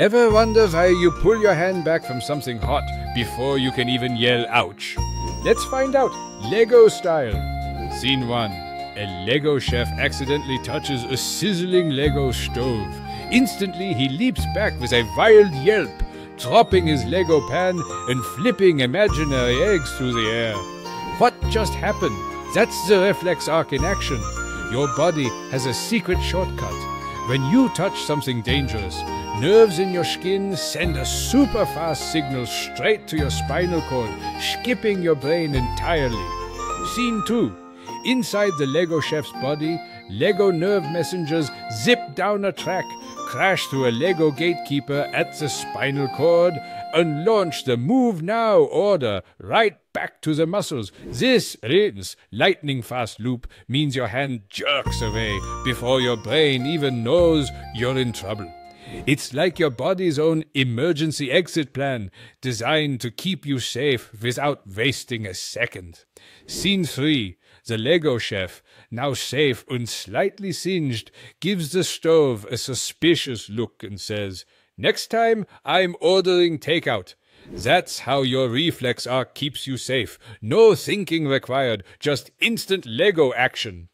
Ever wonder why you pull your hand back from something hot before you can even yell ouch? Let's find out, Lego style. Scene 1. A Lego chef accidentally touches a sizzling Lego stove. Instantly, he leaps back with a wild yelp, dropping his Lego pan and flipping imaginary eggs through the air. What just happened? That's the reflex arc in action. Your body has a secret shortcut. When you touch something dangerous, nerves in your skin send a super fast signal straight to your spinal cord, skipping your brain entirely. Scene 2. Inside the Lego chef's body, Lego nerve messengers zip down a track, crash through a Lego gatekeeper at the spinal cord, and launch the Move Now order right back to the muscles. This rinse lightning fast loop means your hand jerks away before your brain even knows you're in trouble. It's like your body's own emergency exit plan, designed to keep you safe without wasting a second. Scene 3. The Lego chef, now safe and slightly singed, gives the stove a suspicious look and says, Next time, I'm ordering takeout. That's how your reflex arc keeps you safe. No thinking required, just instant Lego action.